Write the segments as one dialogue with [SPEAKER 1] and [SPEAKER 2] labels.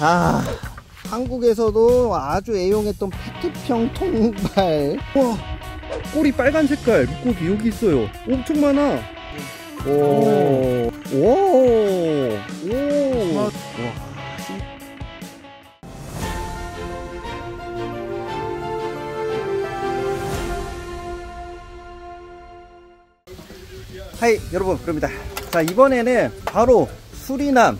[SPEAKER 1] 자 한국에서도 아주 애용했던 페트병 통발
[SPEAKER 2] 와 꼬리 빨간 색깔 물고기 여기 있어요 엄청 많아
[SPEAKER 1] 오. 오. 오.
[SPEAKER 2] 와.
[SPEAKER 1] 하이 여러분 그럽니다 자 이번에는 바로 수리남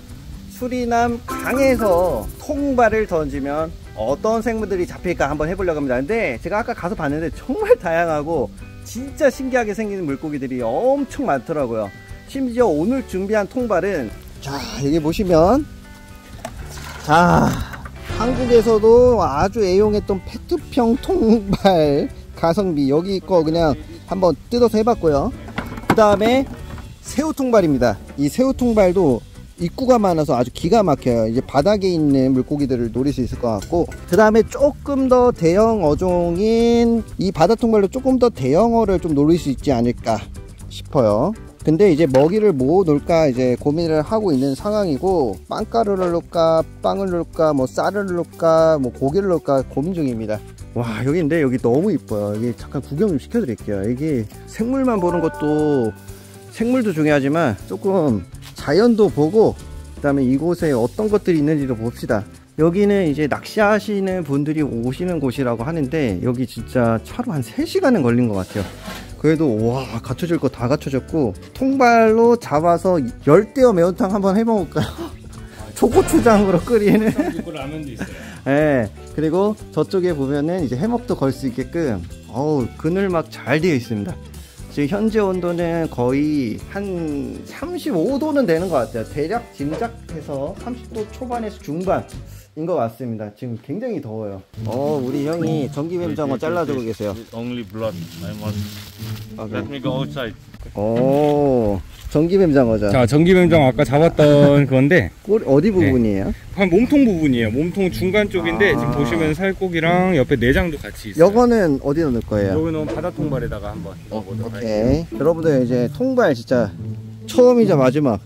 [SPEAKER 1] 수리남 강에서 통발을 던지면 어떤 생물들이 잡힐까 한번 해보려고 합니다. 근데 제가 아까 가서 봤는데 정말 다양하고 진짜 신기하게 생기는 물고기들이 엄청 많더라고요. 심지어 오늘 준비한 통발은 자 여기 보시면 자 한국에서도 아주 애용했던 페트병 통발 가성비 여기 거 그냥 한번 뜯어서 해봤고요. 그 다음에 새우 통발입니다. 이 새우 통발도 입구가 많아서 아주 기가 막혀요. 이제 바닥에 있는 물고기들을 노릴 수 있을 것 같고 그 다음에 조금 더 대형 어종인 이 바다통발로 조금 더 대형어를 좀 노릴 수 있지 않을까 싶어요. 근데 이제 먹이를 뭐 놓을까 이제 고민을 하고 있는 상황이고 빵가루를 넣을까 빵을 넣을까 뭐 쌀을 넣을까 뭐 고기를 넣을까 고민 중입니다. 와 여기인데 여기 너무 이뻐요. 여기 잠깐 구경 좀 시켜드릴게요. 이게 생물만 보는 것도 생물도 중요하지만 조금 자연도 보고 그 다음에 이곳에 어떤 것들이 있는지도 봅시다. 여기는 이제 낚시하시는 분들이 오시는 곳이라고 하는데 여기 진짜 차로 한 3시간은 걸린 것 같아요. 그래도 와 갖춰질 거 다 갖춰졌고 통발로 잡아서 열대어 매운탕 한번 해먹을까요? 초고추장으로 끓이는.
[SPEAKER 2] 라면도 있어요.
[SPEAKER 1] 예. 그리고 저쪽에 보면은 이제 해먹도 걸 수 있게끔 어우 그늘 막 잘 되어 있습니다 지금 현재 온도는 거의 한 35도는 되는 것 같아요. 대략 짐작해서 30도 초반에서 중반 인것 같습니다 지금 굉장히 더워요 어 우리 형이 전기뱀장어 잘라주고 계세요
[SPEAKER 3] Only blood. I must. Let me go outside.
[SPEAKER 1] 오 전기뱀장어죠
[SPEAKER 2] 자 전기뱀장 아까 잡았던 건데
[SPEAKER 1] 꼬리 어디 부분이에요?
[SPEAKER 2] 한 몸통 부분이에요 몸통 중간 쪽인데
[SPEAKER 1] 아.
[SPEAKER 2] 지금 보시면 살코기랑 옆에 내장도 같이 있어요
[SPEAKER 1] 여거는 어디다 넣을 거예요?
[SPEAKER 2] 여기는 바다 통발에다가 한번 넣어보도록 하겠습니다
[SPEAKER 1] 오케이 여러분들 이제 통발 진짜 처음이자 마지막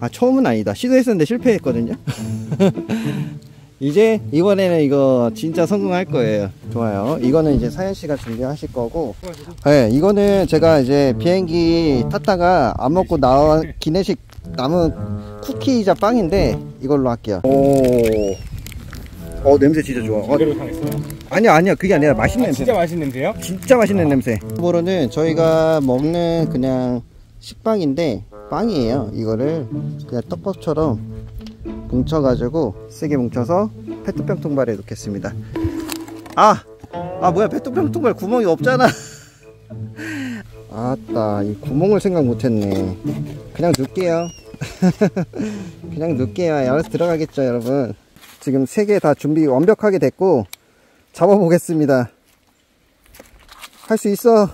[SPEAKER 1] 아 처음은 아니다 시도했었는데 실패했거든요 이제 이번에는 이거 진짜 성공할 거예요 좋아요 이거는 이제 사연씨가 준비하실 거고 네 이거는 제가 이제 비행기 탔다가 안 먹고 나와 기내식 남은 쿠키이자 빵인데 이걸로 할게요 오 어, 냄새 진짜 좋아. 어, 아니야, 아니야. 그게 아니라 맛있는
[SPEAKER 2] 아,
[SPEAKER 1] 냄새.
[SPEAKER 2] 진짜 맛있는 냄새요?
[SPEAKER 1] 진짜 맛있는 냄새. 이거로는 저희가 먹는 그냥 식빵인데 빵이에요. 이거를 그냥 떡밥처럼 뭉쳐가지고 세게 뭉쳐서 페트병 통발에 넣겠습니다. 아, 아 뭐야 페트병 통발 구멍이 없잖아. 아따 이 구멍을 생각 못했네. 그냥 넣을게요. 그냥 넣을게요. 알아서 들어가겠죠, 여러분. 지금 세 개 다 준비 완벽하게 됐고 잡아보겠습니다. 할 수 있어.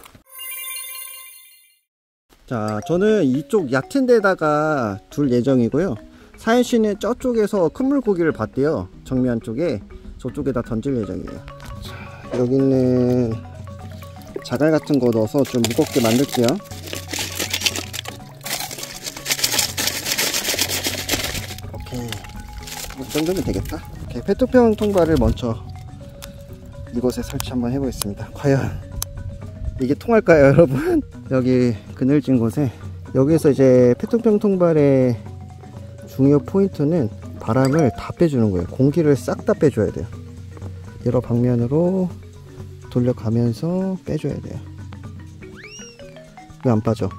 [SPEAKER 1] 자, 저는 이쪽 얕은 데다가 둘 예정이고요. 사연 씨는 저쪽에서 큰 물고기를 봤대요. 정면 쪽에 저쪽에다 던질 예정이에요. 자, 여기는 자갈 같은 거 넣어서 좀 무겁게 만들게요. 오케이. 이 정도면 되겠다. 오케이. 페트병 통발을 먼저 이곳에 설치 한번 해보겠습니다. 과연 이게 통할까요, 여러분? 여기 그늘진 곳에 여기서 이제 페트병 통발의 중요 포인트는 바람을 다 빼주는 거예요. 공기를 싹 다 빼줘야 돼요. 여러 방면으로 돌려가면서 빼줘야 돼요. 왜 안 빠져?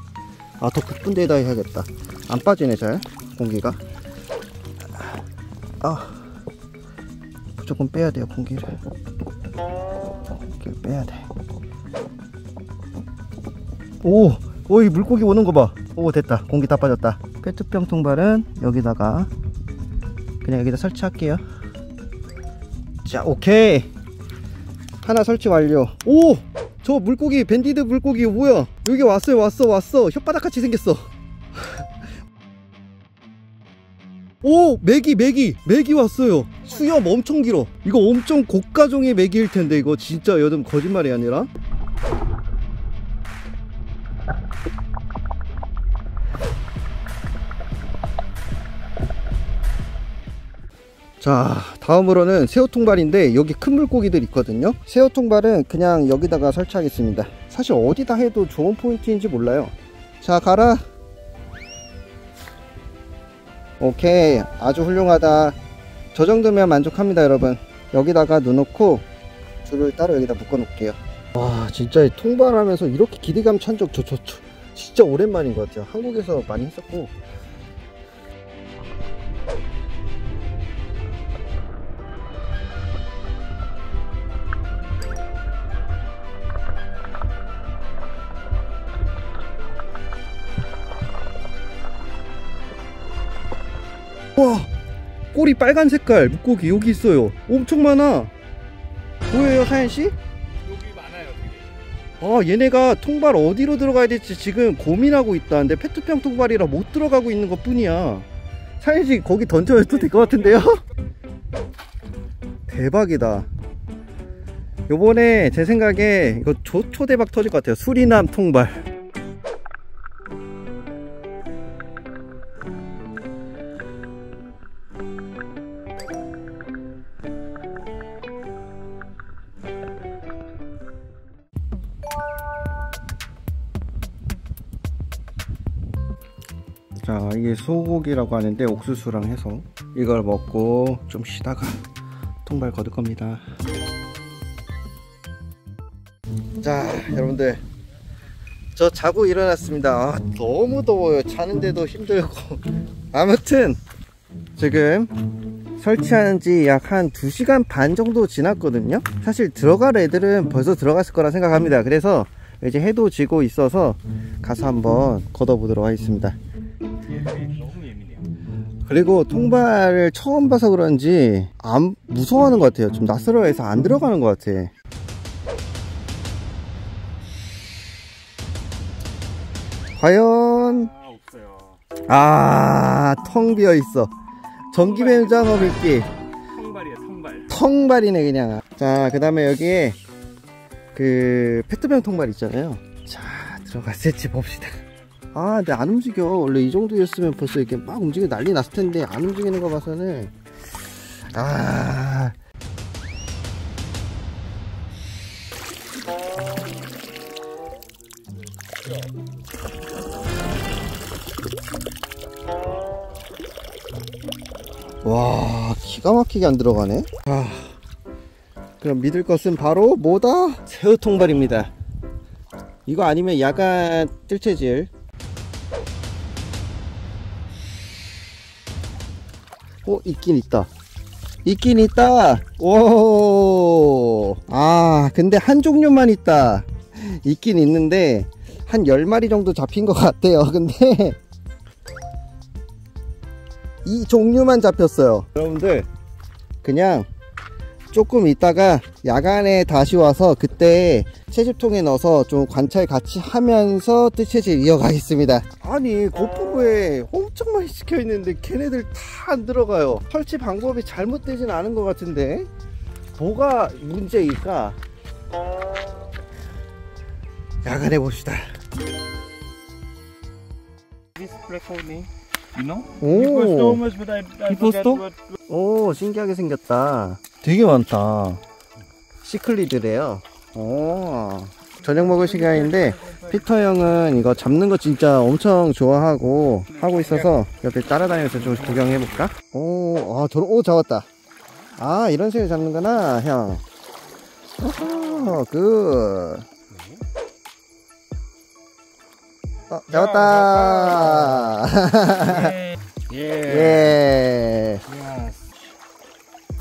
[SPEAKER 1] 아, 더 깊은 데다 해야겠다. 안 빠지네, 잘. 공기가. 아, 무조건 빼야 돼요, 공기를. 공기를 빼야 돼. 오! 오, 이 물고기 오는 거 봐. 오, 됐다. 공기 다 빠졌다. 페트병 통발은 여기다가 그냥 여기다 설치할게요. 자, 오케이. 하나 설치 완료. 오! 저 물고기, 밴디드 물고기 뭐야? 여기 왔어요, 왔어, 왔어. 혓바닥 같이 생겼어. 오! 메기, 메기! 메기 왔어요. 수염 엄청 길어. 이거 엄청 고가종의 메기일 텐데, 이거 진짜 여름 거짓말이 아니라. 자 다음으로는 새우 통발인데 여기 큰 물고기들 있거든요. 새우 통발은 그냥 여기다가 설치하겠습니다. 사실 어디다 해도 좋은 포인트인지 몰라요. 자 가라. 오케이. 아주 훌륭하다. 저 정도면 만족합니다 여러분. 여기다가 넣어놓고 줄을 따로 여기다 묶어 놓을게요. 와 진짜 통발하면서 이렇게 기대감 찬 적 저, 저, 저 진짜 오랜만인 것 같아요. 한국에서 많이 했었고
[SPEAKER 2] 꼬리 빨간 색깔 물고기 여기 있어요 엄청 많아
[SPEAKER 1] 보여요 사연씨?
[SPEAKER 3] 여기 많아요, 되게.
[SPEAKER 2] 아 얘네가 통발 어디로 들어가야 될지 지금 고민하고 있다는데 페트병 통발이라 못 들어가고 있는 것 뿐이야
[SPEAKER 1] 사연씨 거기 던져도 될 것 같은데요? 대박이다 요번에 제 생각에 이거 초, 초대박 터질 것 같아요 수리남 통발 소고기라고 하는데 옥수수랑 해서 이걸 먹고 좀 쉬다가 통발 거둘 겁니다. 자 여러분들. 저 자고 일어났습니다. 아, 너무 더워요. 자는데도 힘들고. 아무튼 지금 설치한 지 약 한 2시간 반 정도 지났거든요. 사실 들어갈 애들은 벌써 들어갔을 거라 생각합니다. 그래서 이제 해도 지고 있어서 가서 한번 걷어보도록 하겠습니다. 그리고 통발을 처음 봐서 그런지 안 무서워하는 것 같아요. 좀 낯설어해서 안 들어가는 것 같아. 과연?
[SPEAKER 3] 아, 없어요.
[SPEAKER 1] 아텅 비어 있어. 전기 매장업 있기
[SPEAKER 3] 성발이에요, 성발.
[SPEAKER 1] 통발이네 그냥. 자그 다음에 여기에 그 페트병 통발 있잖아요. 자 들어갔을지 봅시다 아 근데 안 움직여. 원래 이 정도였으면 벌써 이렇게 막 움직여 난리 났을 텐데 안 움직이는 거 봐서는. 아. 와 기가 막히게 안 들어가네. 아. 그럼 믿을 것은 바로 뭐다? 새우 통발입니다. 이거 아니면 야간 뜰채질 어 있긴 있다. 있긴 있다. 오 아 근데 한 종류만 있다. 있긴 있는데 한 10마리 정도 잡힌 것 같아요. 근데 이 종류만 잡혔어요. 여러분들 그냥 조금 있다가 야간에 다시 와서 그때 채집통에 넣어서 좀 관찰 같이 하면서 뜨채질 이어가겠습니다. 아니 고프부에 엄청 많이 찍혀 있는데 걔네들 다 안 들어가요. 설치 방법이 잘못되진 않은 것 같은데 뭐가 문제일까? 야간에 봅시다.
[SPEAKER 3] Name, you know?
[SPEAKER 1] 오. 오 신기하게 생겼다 되게 많다 cichlid래요 오 저녁 먹을 시간인데 피터 형은 이거 잡는 거 진짜 엄청 좋아하고 하고 있어서 옆에 따라다니면서 좀 구경해 볼까? 오, 아, 저런, 오, 잡았다. 아, 이런 식으로 잡는구나, 형. 어허, good. 어, 잡았다.
[SPEAKER 3] yeah.
[SPEAKER 1] 예.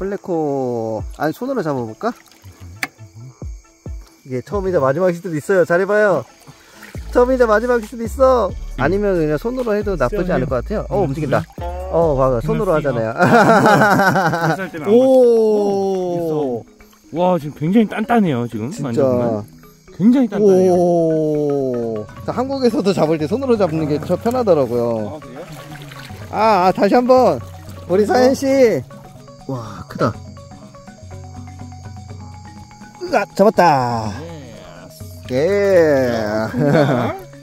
[SPEAKER 1] 플레코 아니 손으로 잡아볼까? 이게 처음이자 마지막일 수도 있어요. 잘해봐요. 처음이자 마지막일 수도 있어. 아니면 그냥 손으로 해도 나쁘지 않을 것 같아요. 어 움직인다. 어 봐봐 손으로 하잖아요.
[SPEAKER 3] 살 때문에 안오와 지금 굉장히 단단해요 지금
[SPEAKER 1] 진짜.
[SPEAKER 3] 굉장히 단단해요.
[SPEAKER 1] 한국에서도 잡을 때 손으로 잡는 게 저 편하더라고요.
[SPEAKER 3] 아?
[SPEAKER 1] 아, 아, 다시 한번. 우리 사연씨 와 크다 으아 잡았다 예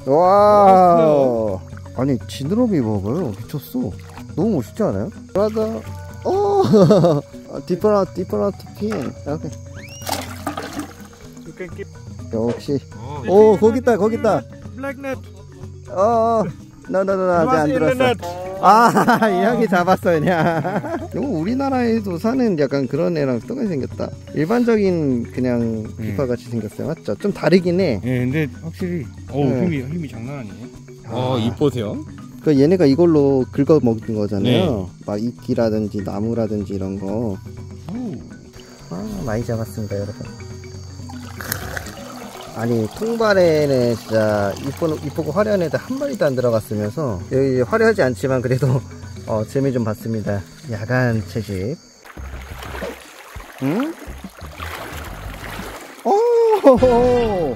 [SPEAKER 1] wow 아니 지느러미 봐봐요 미쳤어 너무 멋있지 않아요? 맞아 오. 오케이.
[SPEAKER 3] You can keep.
[SPEAKER 1] 역시. 오, 거기 있다, 거기 있다.
[SPEAKER 3] Net.
[SPEAKER 1] 어, 어. 나나나 아직 안 들었어. 아, 이 형이 잡았어 그냥. 이거 우리나라에도 사는 약간 그런 애랑 똑같이 생겼다. 일반적인 그냥 비파 같이 생겼어요, 맞죠? 좀 다르긴 해.
[SPEAKER 2] 예, 근데 확실히 어
[SPEAKER 1] 네.
[SPEAKER 2] 힘이 힘이 장난 아니에요.
[SPEAKER 1] 아.
[SPEAKER 2] 어 이쁘세요.
[SPEAKER 1] 그 얘네가 이걸로 긁어 먹는 거잖아요. 막 이끼라든지 나무라든지 이런 거. 아, 많이 잡았습니다, 여러분. 아니, 통발에는 진짜 이쁘, 이쁘고 화려한 애들 한 마리도 안 들어갔으면서, 여기 화려하지 않지만 그래도, 어, 재미 좀 봤습니다. 야간 채집. 응? 오!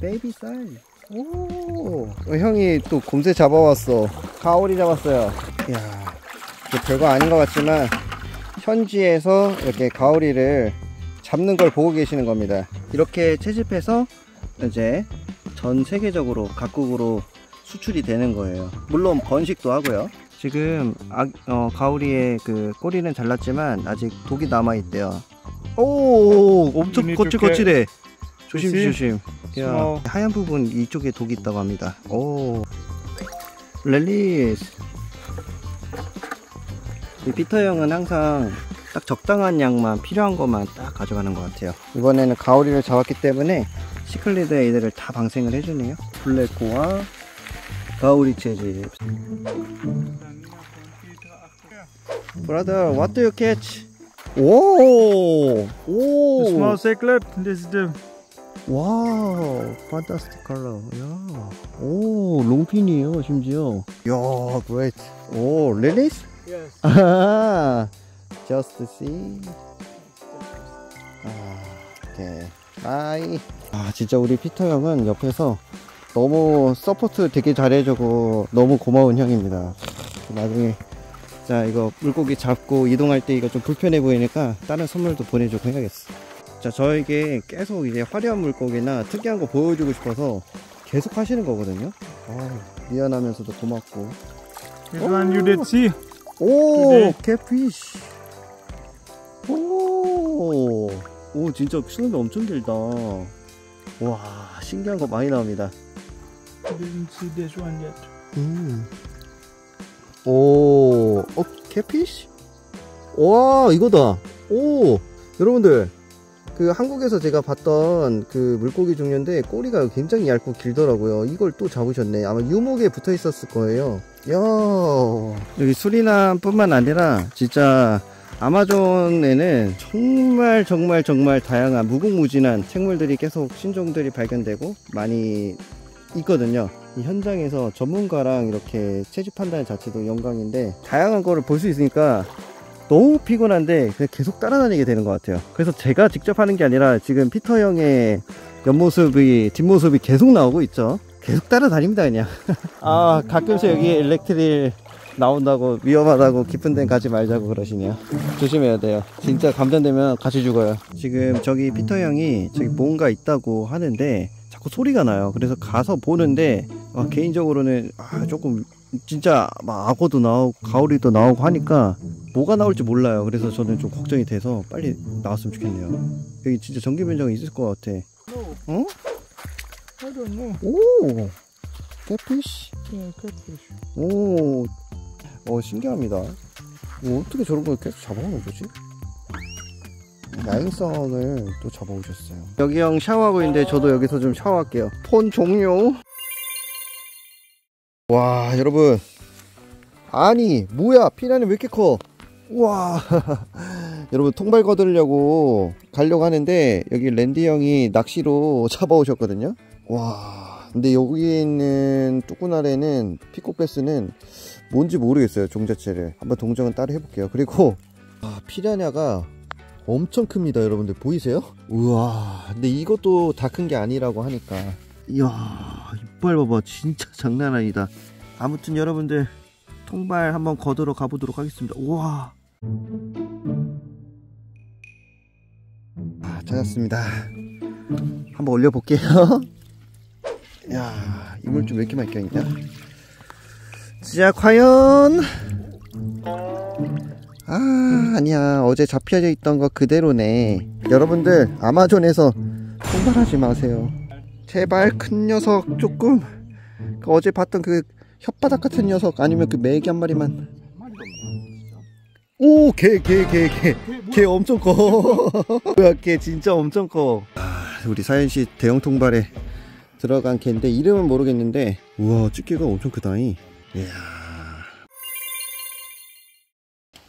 [SPEAKER 1] 베이비 쌀. 오! 어, 형이 또 곰새 잡아왔어. 가오리 잡았어요. 이야, 별거 아닌 것 같지만, 현지에서 이렇게 가오리를 잡는 걸 보고 계시는 겁니다. 이렇게 채집해서 이제 전 세계적으로 각국으로 수출이 되는 거예요. 물론 번식도 하고요. 지금 아, 어, 가오리의 그 꼬리는 잘랐지만 아직 독이 남아 있대요. 오, 엄청 거칠거칠해. 조심? 조심. 야,
[SPEAKER 3] Small.
[SPEAKER 1] 하얀 부분 이쪽에 독이 있다고 합니다. 오, release. 이 피터 형은 항상 딱 적당한 양만 필요한 것만 딱 가져가는 것 같아요. 이번에는 가오리를 잡았기 때문에 cichlid 애들을 다 방생을 해주네요. 블랙코와 가오리 채집. Brother, what do you catch? 오, 오,
[SPEAKER 3] The small cichlid. This is the
[SPEAKER 1] wow, fantastic color. 야, 오, long fin이에요, 심지어. 야, great. 오, release?
[SPEAKER 3] yes.
[SPEAKER 1] 아, just see. 아, okay. bye. 아, 진짜 우리 피터 형은 옆에서 너무 support 되게 잘해주고 너무 고마운 형입니다. 나중에 자 이거 물고기 잡고 이동할 때 이거 좀 불편해 보이니까 다른 선물도 보내주고 해야겠어. 자 저에게 계속 이제 화려한 물고기나 특이한 거 보여주고 싶어서 계속 하시는 거거든요. 아, 미안하면서도 고맙고.
[SPEAKER 3] This one you did see.
[SPEAKER 1] 오,
[SPEAKER 3] 네.
[SPEAKER 1] 캣피쉬. 오, 오, 진짜 수능이 엄청 길다. 와, 신기한 거 많이 나옵니다. 음. 오, 어, 캣피쉬? 와, 이거다. 오, 여러분들. 그 한국에서 제가 봤던 그 물고기 종류인데 꼬리가 굉장히 얇고 길더라고요. 이걸 또 잡으셨네. 아마 유목에 붙어 있었을 거예요. 야 여기 수리남뿐만 아니라 진짜 아마존에는 정말 정말 정말 다양한 무궁무진한 생물들이 계속 신종들이 발견되고 많이 있거든요. 이 현장에서 전문가랑 이렇게 채집한다는 자체도 영광인데 다양한 거를 볼 수 있으니까 너무 피곤한데 그냥 계속 따라다니게 되는 것 같아요. 그래서 제가 직접 하는 게 아니라 지금 피터 형의 옆모습이 뒷모습이 계속 나오고 있죠. 계속 따라다닙니다 그냥. 아 가끔씩 여기 일렉트릴 나온다고 위험하다고 깊은 데는 가지 말자고 그러시네요. 조심해야 돼요. 진짜 감전되면 같이 죽어요. 지금 저기 피터 형이 저기 뭔가 있다고 하는데 자꾸 소리가 나요. 그래서 가서 보는데 아, 개인적으로는 아, 조금 진짜 막 악어도 나오고 가오리도 나오고 하니까 뭐가 나올지 몰라요. 그래서 저는 좀 걱정이 돼서 빨리 나왔으면 좋겠네요. 여기 진짜 전기 변정이 있을 것 같아. 어?
[SPEAKER 3] Don't know.
[SPEAKER 1] 오, catfish.
[SPEAKER 3] Yeah, catfish.
[SPEAKER 1] 오, 어 신기합니다. 뭐 어떻게 저런 걸 계속 잡아오는 거지? 야행성을 또 잡아오셨어요. 여기 형 샤워하고 있는데 저도 여기서 좀 샤워할게요. 폰 종료. 와 여러분 아니 뭐야 피라니 왜 이렇게 커? 우와 여러분 통발 거두려고 가려고 하는데 여기 랜디 형이 낚시로 잡아오셨거든요. 와 근데 여기 있는 뚜꾸나레는 피코패스는 뭔지 모르겠어요 종 자체를. 한번 동정은 따로 해볼게요. 그리고 아, 피라냐가 엄청 큽니다 여러분들. 보이세요? 우와 근데 이것도 다 큰 게 아니라고 하니까. 이야 이빨 봐봐. 진짜 장난 아니다. 아무튼 여러분들 통발 한번 거두러 가보도록 하겠습니다. 우와. 아, 찾았습니다. 한번 올려볼게요. 야 이물좀 왜 이렇게 많이 껴있냐 자 과연. 아 아니야. 어제 잡혀져 있던 거 그대로네. 여러분들 아마존에서 통발하지 마세요. 제발 큰 녀석 조금. 그 어제 봤던 그 혓바닥 같은 녀석 아니면 그 메기 한 마리만. 오 개 개 개 개. 개 엄청 커. 뭐야 개 진짜 엄청 커. 아, 우리 사연씨 대형 통발에 들어간 개인데 이름은 모르겠는데. 우와 집게가 엄청 크다잉 이야.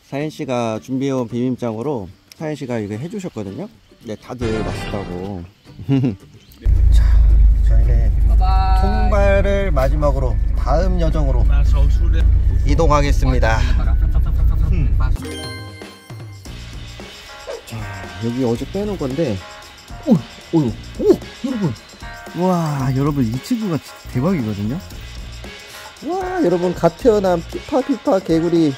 [SPEAKER 1] 사연씨가 준비해온 비빔장으로 사연씨가 이거 해주셨거든요. 네 다들 맛있다고. 자 저희는 통발을 마지막으로 다음 여정으로 이동하겠습니다. 자 여기 어제 빼놓은 건데. 오, 오, 오, 여러분. 와 여러분 이 친구가 대박이거든요 와 여러분 갓 태어난 피파 피파 개구리